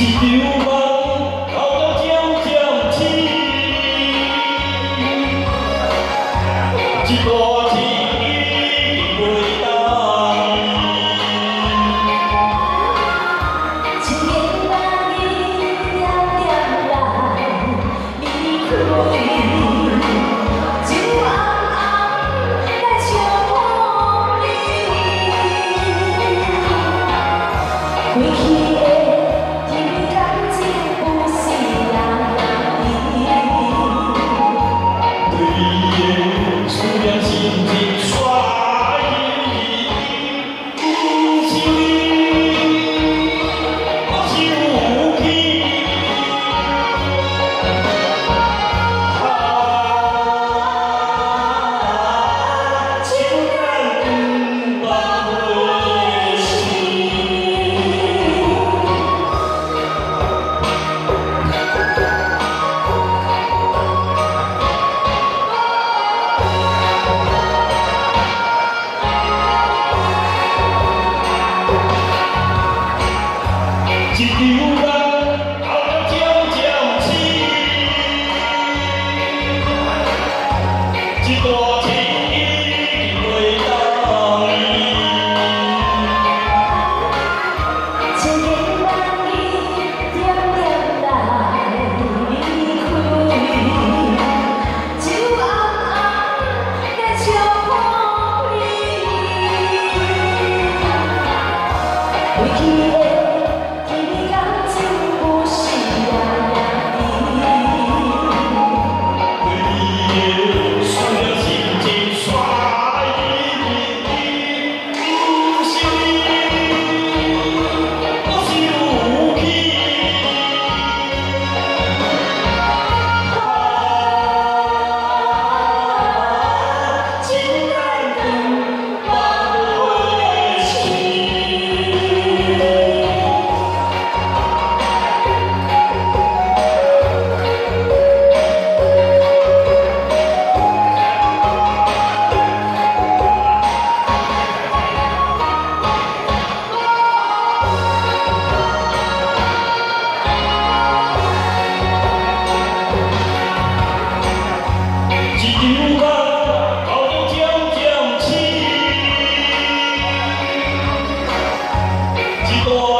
一场梦，到多少尽。一条人头悄悄起一段情回到了心中的你点点滴滴梦中的你永远不分と